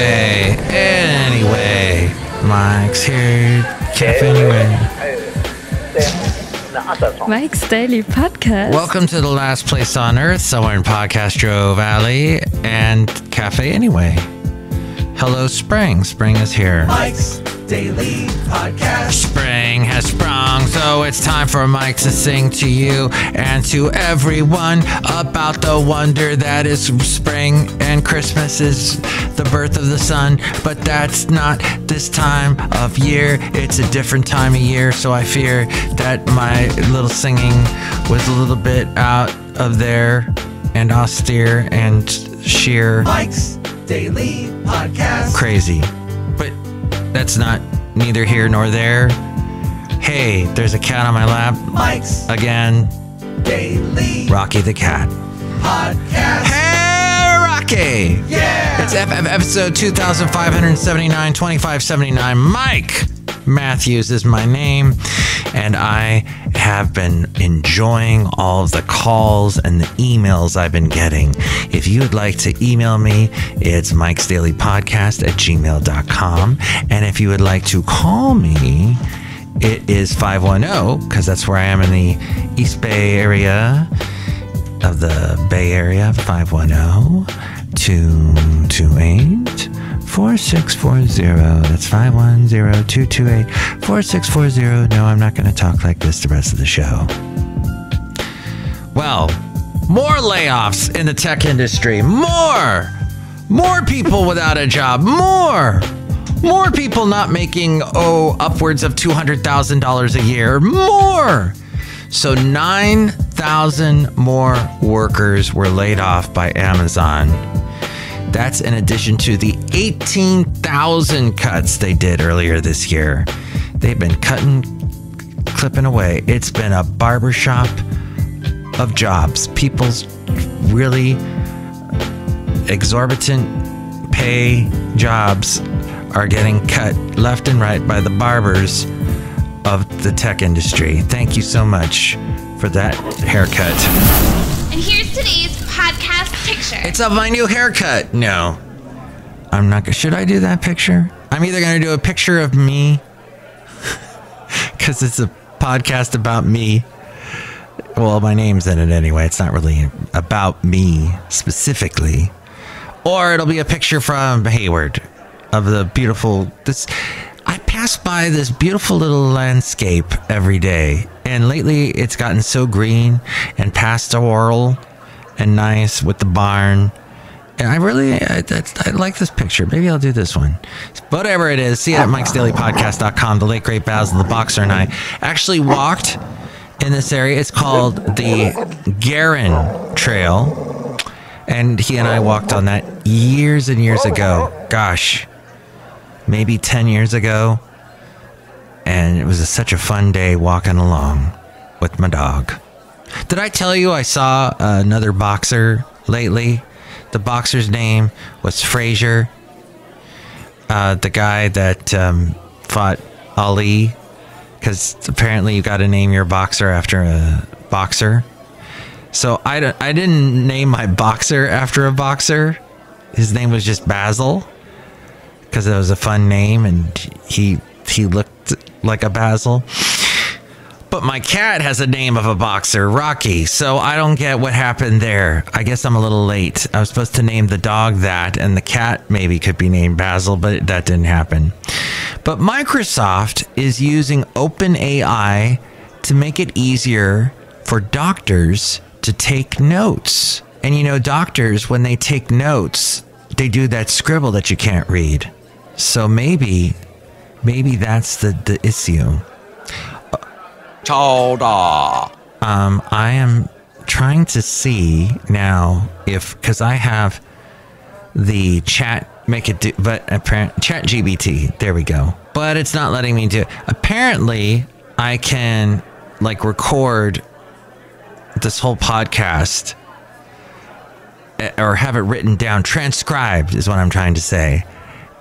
Anyway, anyway, Mike's here. Cafe anyway. Mike's Daily Podcast. Welcome to the last place on earth, somewhere in Podcastro Valley and Cafe Anyway. Hello, Spring. Spring is here. Mike's Daily Podcast. Spring has sprung, so it's time for Mike to sing to you and to everyone about the wonder that is spring and Christmas is the birth of the sun. But that's not this time of year, it's a different time of year, so I fear that my little singing was a little bit out of there and austere and sheer Mike's Daily Podcast. crazy. That's not neither here nor there. Hey, there's a cat on my lap Mike's again. Daily Rocky the cat. Podcast. Hey, Rocky! Yeah. It's FF episode 2579, 2579. Mike Matthews is my name, and I have been enjoying all of the calls and the emails I've been getting. If you would like to email me, it's Mike's Daily Podcast at gmail.com. And if you would like to call me, it is 510, because that's where I am in the East Bay area of the Bay Area, 510 228 4640. That's 510 228 4640. No, I'm not going to talk like this the rest of the show. Well, more layoffs in the tech industry. More! More people without a job. More! More people not making, oh, upwards of $200,000 a year. More! So 9,000 more workers were laid off by Amazon. That's in addition to the 18,000 cuts they did earlier this year. They've been cutting, clipping away. It's been a barbershop of jobs. People's really exorbitant pay jobs are getting cut left and right by the barbers of the tech industry. Thank you so much for that haircut. And here's today's podcast picture. It's of my new haircut. No. I'm not gonna. Should I do that picture? I'm either gonna do a picture of me, because it's a podcast about me. Well, my name's in it anyway. It's not really about me specifically. Or it'll be a picture from Hayward of the beautiful. This. I pass by this beautiful little landscape every day, and lately it's gotten so green and pastoral and nice with the barn. And I really, I, I like this picture. Maybe I'll do this one. Whatever it is, see it at mikesdailypodcast.com. The late great Basil the Boxer and I actually walked in this area. It's called the Garin Trail. And he and I walked on that years and years ago. Gosh, maybe 10 years ago. And it was such a fun day walking along with my dog. Did I tell you I saw another boxer lately? The boxer's name was Frazier. Uh, the guy that um, fought Ali. Because apparently you got to name your boxer after a boxer. So I, I didn't name my boxer after a boxer. His name was just Basil because it was a fun name and he he looked like a Basil. But my cat has a name of a boxer, Rocky. So I don't get what happened there. I guess I'm a little late. I was supposed to name the dog that, and the cat maybe could be named Basil, but that didn't happen. But Microsoft is using OpenAI to make it easier for doctors to take notes. And you know, doctors, when they take notes, they do that scribble that you can't read. So maybe, maybe that's the, the issue. Um, I am trying to see now if because I have the chat make it do, but apparent ChatGPT. There we go. But it's not letting me do. Apparently, I can like record this whole podcast eh, or have it written down, transcribed is what I'm trying to say,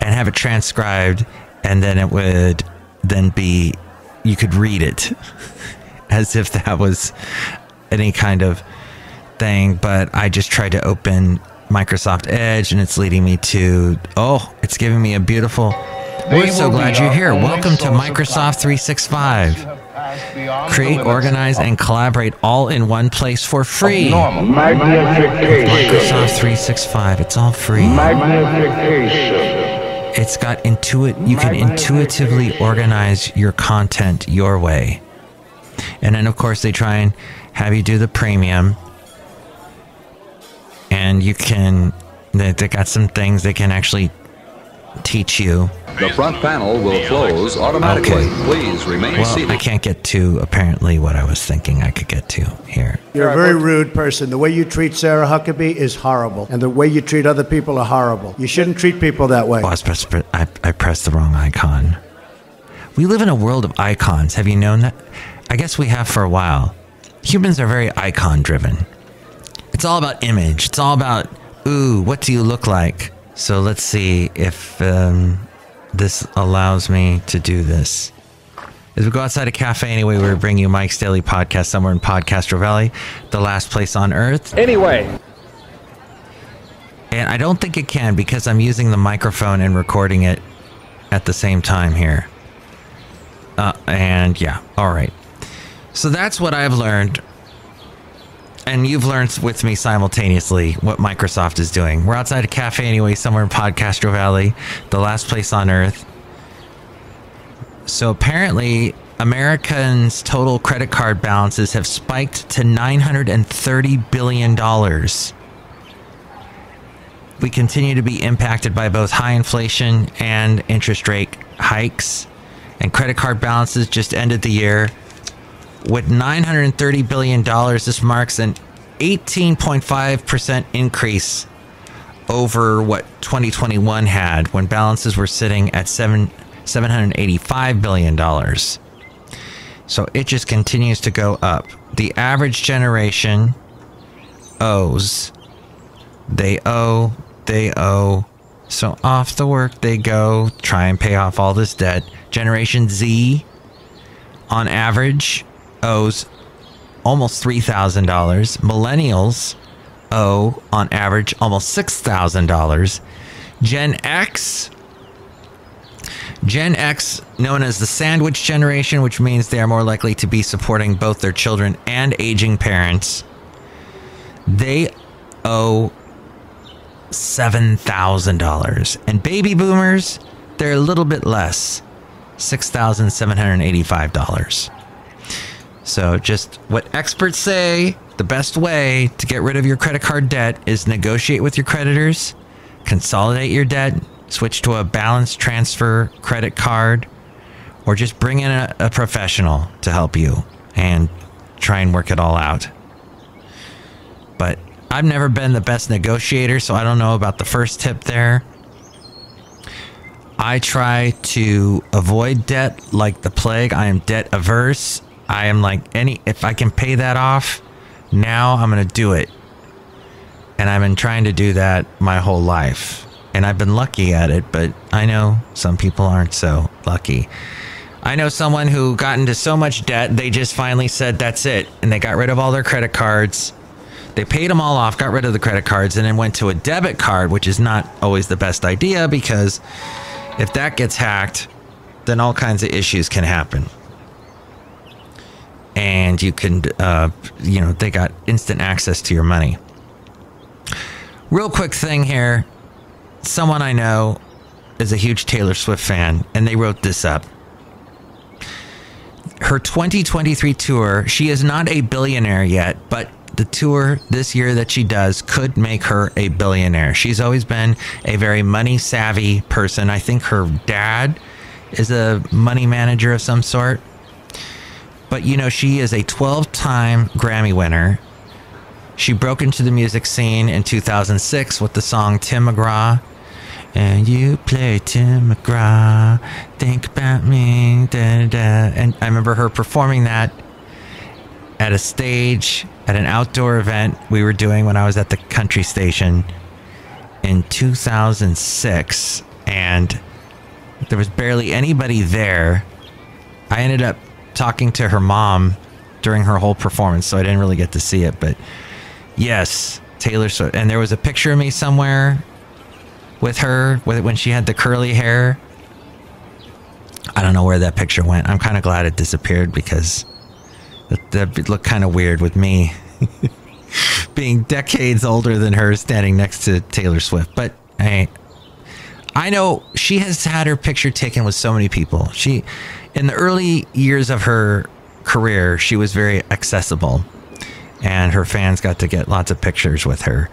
and have it transcribed, and then it would then be you could read it as if that was any kind of thing. But I just tried to open Microsoft Edge, and it's leading me to oh, it's giving me a beautiful. We're so glad you're here. Welcome to Microsoft 365. Create, organize, and collaborate all in one place for free. Microsoft 365. It's all free. It's got intuit. You can intuitively organize your content your way. And then, of course, they try and have you do the premium. And you can, they, they got some things they can actually teach you. The front panel will close automatically. Okay. Please remain Well, seated. I can't get to apparently what I was thinking I could get to here. You're a very rude person. The way you treat Sarah Huckabee is horrible. And the way you treat other people are horrible. You shouldn't treat people that way. Oh, I pressed, I, I pressed the wrong icon. We live in a world of icons. Have you known that? I guess we have for a while. Humans are very icon driven. It's all about image. It's all about, ooh, what do you look like? So let's see if um, this allows me to do this. As we go outside a cafe anyway, we're bringing you Mike's Daily Podcast somewhere in Podcastro Valley, the last place on earth. Anyway, And I don't think it can because I'm using the microphone and recording it at the same time here. Uh, and yeah, all right. So that's what I've learned. And you've learned with me simultaneously what Microsoft is doing. We're outside a cafe anyway, somewhere in Podcastro Valley, the last place on earth. So apparently, Americans' total credit card balances have spiked to $930 billion we continue to be impacted by both high inflation and interest rate hikes. And credit card balances just ended the year with $930 billion. This marks an 18.5% increase over what 2021 had when balances were sitting at seven, $785 billion. So it just continues to go up. The average generation owes they owe, they owe. So off the work they go, try and pay off all this debt. Generation Z, on average, owes almost $3,000. Millennials owe, on average, almost $6,000. Gen X, Gen X, known as the sandwich generation, which means they are more likely to be supporting both their children and aging parents, they owe $7,000. And baby boomers, they're a little bit less $6,785. So, just what experts say the best way to get rid of your credit card debt is negotiate with your creditors, consolidate your debt, switch to a balance transfer credit card, or just bring in a, a professional to help you and try and work it all out. But I've never been the best negotiator, so I don't know about the first tip there. I try to avoid debt like the plague. I am debt averse. I am like any if I can pay that off, now I'm going to do it. And I've been trying to do that my whole life. And I've been lucky at it, but I know some people aren't so lucky. I know someone who got into so much debt, they just finally said that's it. And they got rid of all their credit cards. They paid them all off, got rid of the credit cards, and then went to a debit card, which is not always the best idea because if that gets hacked, then all kinds of issues can happen. And you can, uh, you know, they got instant access to your money. Real quick thing here someone I know is a huge Taylor Swift fan, and they wrote this up. Her 2023 tour, she is not a billionaire yet, but the tour this year that she does could make her a billionaire. She's always been a very money savvy person. I think her dad is a money manager of some sort. But you know, she is a 12 time Grammy winner. She broke into the music scene in 2006 with the song Tim McGraw. And you play Tim McGraw, think about me, da, da. And I remember her performing that at a stage at an outdoor event we were doing when I was at the country station in 2006. And there was barely anybody there. I ended up talking to her mom during her whole performance, so I didn't really get to see it. But yes, Taylor Swift, and there was a picture of me somewhere with her when she had the curly hair. I don't know where that picture went. I'm kind of glad it disappeared because that looked kind of weird with me being decades older than her standing next to Taylor Swift. But hey, I know she has had her picture taken with so many people. She, in the early years of her career, she was very accessible, and her fans got to get lots of pictures with her.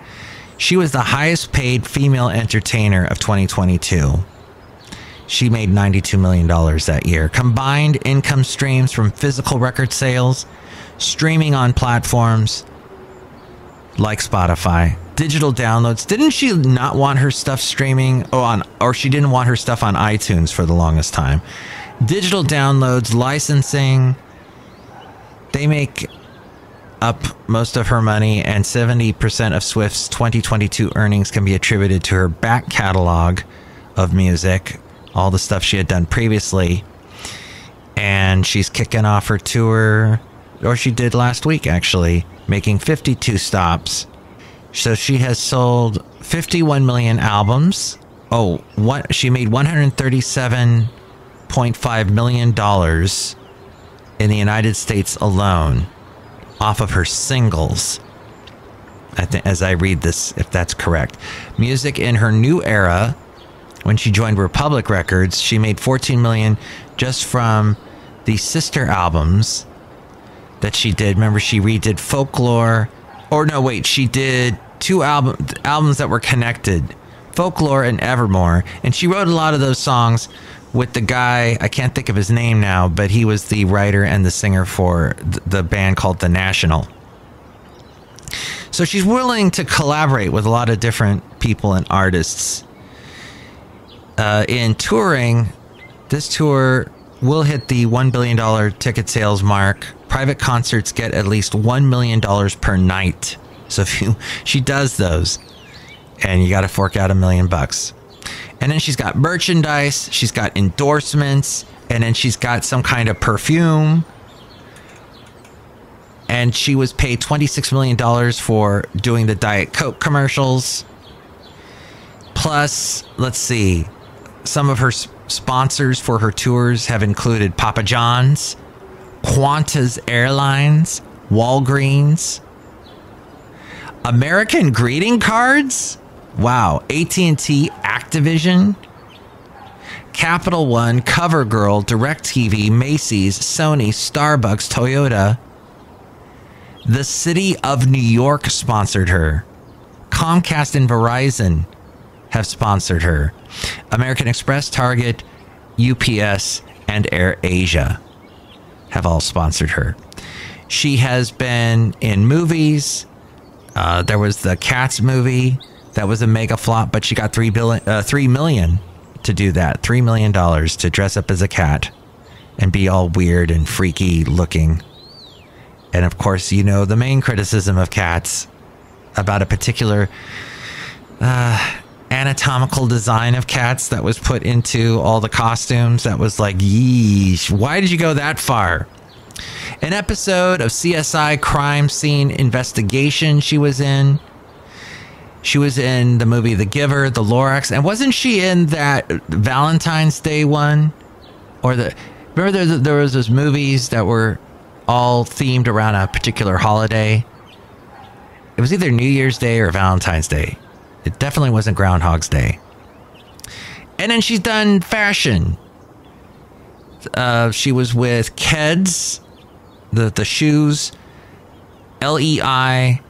She was the highest paid female entertainer of 2022. She made $92 million that year. Combined income streams from physical record sales, streaming on platforms like Spotify, digital downloads. Didn't she not want her stuff streaming oh, on, or she didn't want her stuff on iTunes for the longest time? Digital downloads, licensing, they make up most of her money, and 70% of Swift's 2022 earnings can be attributed to her back catalog of music, all the stuff she had done previously. And she's kicking off her tour, or she did last week actually, making 52 stops. So she has sold 51 million albums. Oh, what she made 137.5 million dollars in the United States alone off of her singles. I think as I read this, if that's correct. Music in her new era, when she joined Republic Records, she made 14 million just from the sister albums that she did. Remember, she redid Folklore, or no, wait, she did two album albums that were connected, Folklore and Evermore, and she wrote a lot of those songs with the guy I can't think of his name now, but he was the writer and the singer for the band called The National. So she's willing to collaborate with a lot of different people and artists. Uh, in touring, this tour will hit the $1 billion ticket sales mark. Private concerts get at least $1 million per night. So if you, she does those, and you got to fork out a million bucks. And then she's got merchandise, she's got endorsements, and then she's got some kind of perfume. And she was paid $26 million for doing the Diet Coke commercials. Plus, let's see, some of her sponsors for her tours have included Papa John's, Qantas Airlines, Walgreens, American greeting cards. Wow, AT&T, Activision, Capital One, CoverGirl, DirecTV, Macy's, Sony, Starbucks, Toyota. The city of New York sponsored her. Comcast and Verizon have sponsored her. American Express, Target, UPS, and Air Asia have all sponsored her. She has been in movies. Uh, there was the Cats movie that was a mega flop, but she got three billion, uh, three million to do that. Three million dollars to dress up as a cat and be all weird and freaky looking. And of course, you know the main criticism of cats about a particular uh, anatomical design of cats that was put into all the costumes. That was like, yeesh, why did you go that far? An episode of CSI Crime Scene Investigation she was in. She was in the movie The Giver, The Lorax, and wasn't she in that Valentine's Day one? Or the remember there, there was those movies that were all themed around a particular holiday. It was either New Year's Day or Valentine's Day. It definitely wasn't Groundhog's Day. And then she's done fashion. Uh, she was with Keds, the the shoes, LEI,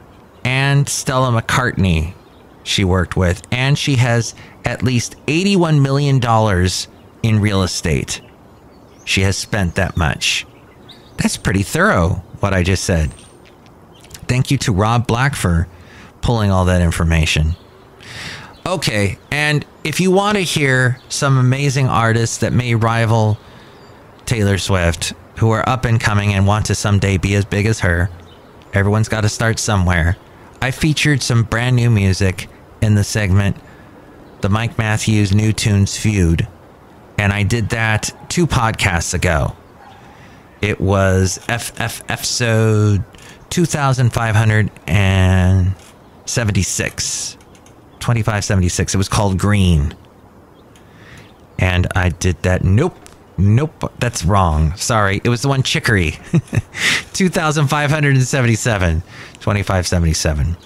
and Stella McCartney. She worked with, and she has at least eighty-one million dollars in real estate. She has spent that much. That's pretty thorough. What I just said. Thank you to Rob Black for pulling all that information. Okay, and if you want to hear some amazing artists that may rival Taylor Swift, who are up and coming and want to someday be as big as her, everyone's got to start somewhere. I featured some brand new music in the segment, the Mike Matthews New Tunes Feud, and I did that two podcasts ago. It was FF episode 2560 76. 2576. It was called Green. And I did that. Nope. Nope. That's wrong. Sorry. It was the one Chicory. 2577. 2577.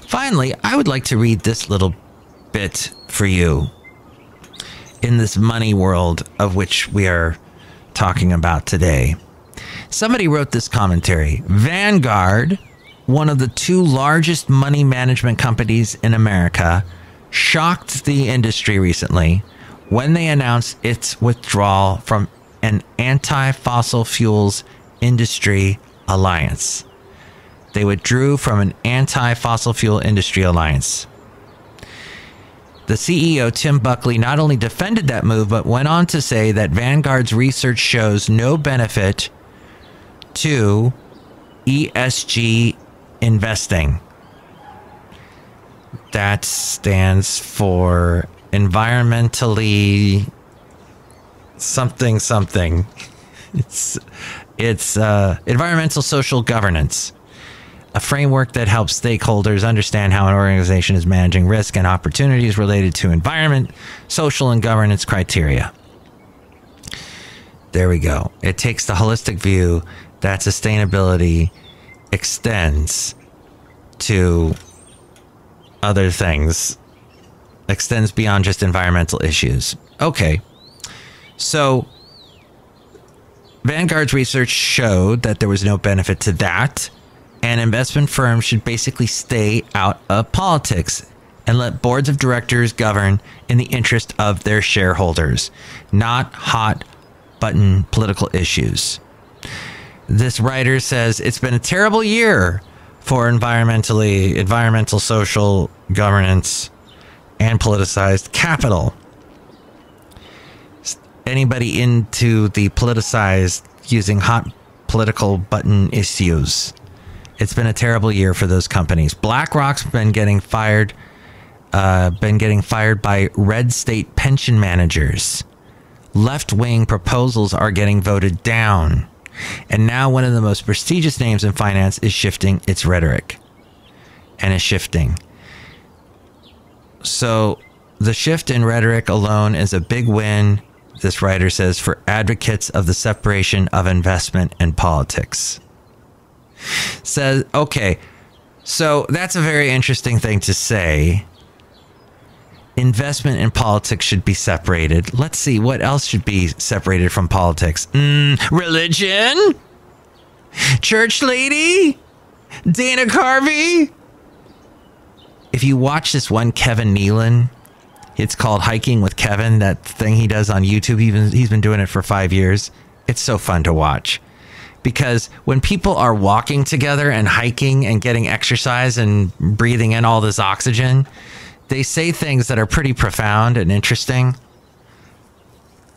Finally, I would like to read this little bit for you in this money world of which we are talking about today. Somebody wrote this commentary Vanguard, one of the two largest money management companies in America, shocked the industry recently when they announced its withdrawal from an anti fossil fuels industry alliance. They withdrew from an anti fossil fuel industry alliance. The CEO, Tim Buckley, not only defended that move, but went on to say that Vanguard's research shows no benefit to ESG investing. That stands for environmentally something something. It's it's uh, environmental social governance a framework that helps stakeholders understand how an organization is managing risk and opportunities related to environment, social, and governance criteria. There we go. It takes the holistic view that sustainability extends to other things, extends beyond just environmental issues. Okay. So, Vanguard's research showed that there was no benefit to that and investment firms should basically stay out of politics and let boards of directors govern in the interest of their shareholders, not hot button political issues. This writer says it's been a terrible year for environmentally, environmental, social governance, and politicized capital. Anybody into the politicized using hot political button issues it's been a terrible year for those companies. BlackRock's been getting fired, uh, been getting fired by red state pension managers. Left wing proposals are getting voted down. And now one of the most prestigious names in finance is shifting its rhetoric and is shifting. So the shift in rhetoric alone is a big win, this writer says, for advocates of the separation of investment and politics says, okay, so that's a very interesting thing to say. Investment and politics should be separated. Let's see, what else should be separated from politics? Mm, religion? Church lady? Dana Carvey? If you watch this one Kevin Nealon, it's called Hiking with Kevin, that thing he does on YouTube. He's been doing it for five years. It's so fun to watch because when people are walking together and hiking and getting exercise and breathing in all this oxygen, they say things that are pretty profound and interesting.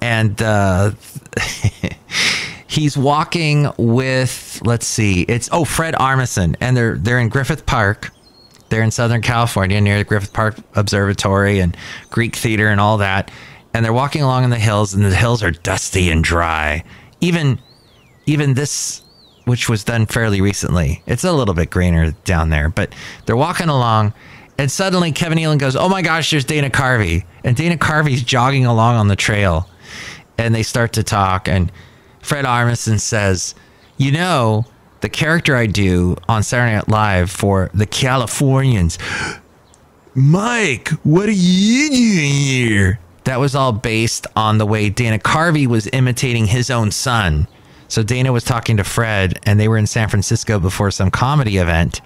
And uh, he's walking with, let's see, it's oh Fred Armisen, and they're they're in Griffith Park. They're in Southern California near the Griffith Park Observatory and Greek Theater and all that. And they're walking along in the hills, and the hills are dusty and dry. Even even this, which was done fairly recently, it's a little bit greener down there, but they're walking along. And suddenly Kevin Nealon goes, Oh my gosh, there's Dana Carvey. And Dana Carvey's jogging along on the trail. And they start to talk. And Fred Armisen says, You know, the character I do on Saturday Night Live for the Californians, Mike, what are you doing here? That was all based on the way Dana Carvey was imitating his own son. So Dana was talking to Fred, and they were in San Francisco before some comedy event.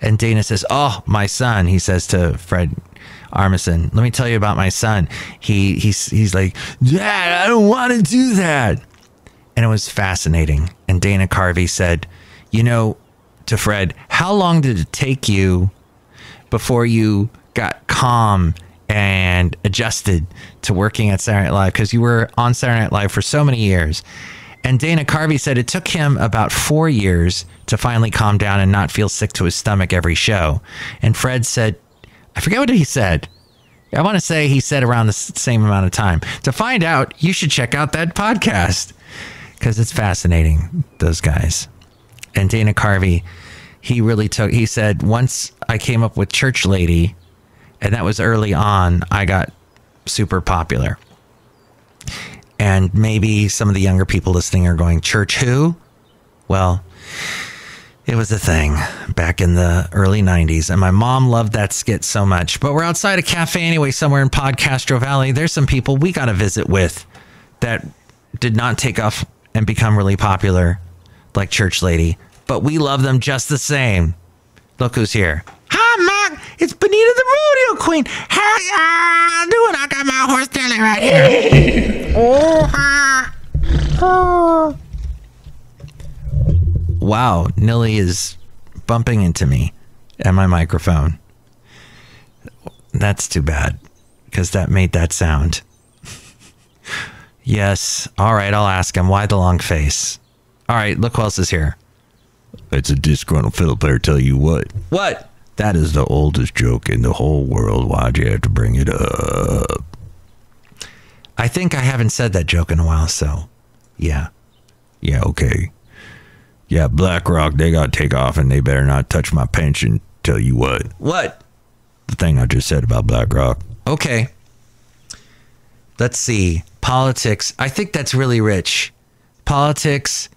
And Dana says, "Oh, my son," he says to Fred Armisen. "Let me tell you about my son. He he's he's like, Dad, I don't want to do that." And it was fascinating. And Dana Carvey said, "You know, to Fred, how long did it take you before you got calm and adjusted to working at Saturday Night Live? Because you were on Saturday Night Live for so many years." And Dana Carvey said it took him about four years to finally calm down and not feel sick to his stomach every show. And Fred said, I forget what he said. I want to say he said around the same amount of time. To find out, you should check out that podcast because it's fascinating, those guys. And Dana Carvey he really took. He said once I came up with church lady, and that was early on. I got super popular, and maybe some of the younger people listening are going, "Church who?" Well, it was a thing back in the early 90s, and my mom loved that skit so much. But we're outside a cafe anyway, somewhere in Podcastro Valley. There's some people we got to visit with that did not take off and become really popular like Church Lady, but we love them just the same. Look who's here. Hi, Mark. It's Benita the Rodeo Queen. How y'all doing? I got my horse Nelly right here. oh, hi. Oh. Wow, Nilly is bumping into me and my microphone. That's too bad because that made that sound. yes. All right, I'll ask him. Why the long face? All right, look who else is here. It's a disgruntled fiddle player, tell you what. What? That is the oldest joke in the whole world. Why'd you have to bring it up? I think I haven't said that joke in a while, so yeah. Yeah, okay. Yeah, BlackRock, they got to take off and they better not touch my pension. Tell you what. What? The thing I just said about BlackRock. Okay. Let's see. Politics. I think that's really rich. Politics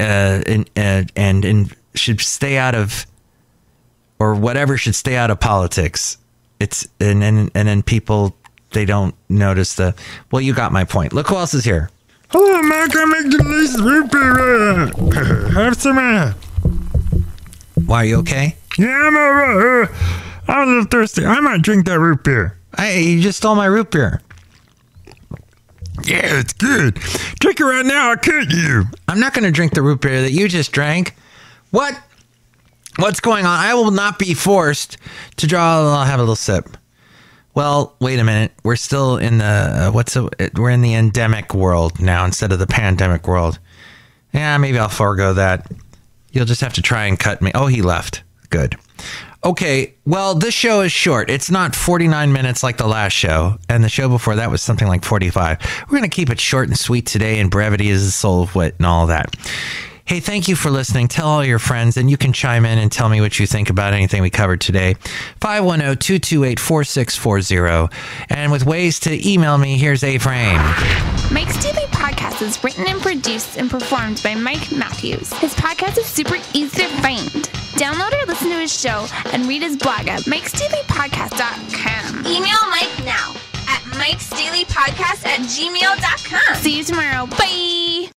uh, and, and, and, and should stay out of, or whatever should stay out of politics. It's, and then, and then people, they don't notice the, well, you got my point. Look who else is here. Hello, Mark. I make root beer. Uh, have some. Uh, Why are you okay? yeah, I'm alright. Uh, I'm a little thirsty. I might drink that root beer. Hey, you just stole my root beer. Yeah, it's good. Drink it right now. Could you. I'm not going to drink the root beer that you just drank. What? What's going on? I will not be forced to draw. I'll have a little sip. Well, wait a minute. We're still in the uh, what's a, we're in the endemic world now instead of the pandemic world. Yeah, maybe I'll forego that. You'll just have to try and cut me. Oh, he left. Good. Okay, well, this show is short. It's not 49 minutes like the last show, and the show before that was something like 45. We're going to keep it short and sweet today, and brevity is the soul of wit and all that. Hey, thank you for listening. Tell all your friends, and you can chime in and tell me what you think about anything we covered today. 510 228 4640. And with ways to email me, here's A Frame. Mike's Daily Podcast is written and produced and performed by Mike Matthews. His podcast is super easy to find. Download or listen to his show and read his blog at mikesdailypodcast.com. Email Mike now at mikesdailypodcast at gmail.com. See you tomorrow. Bye.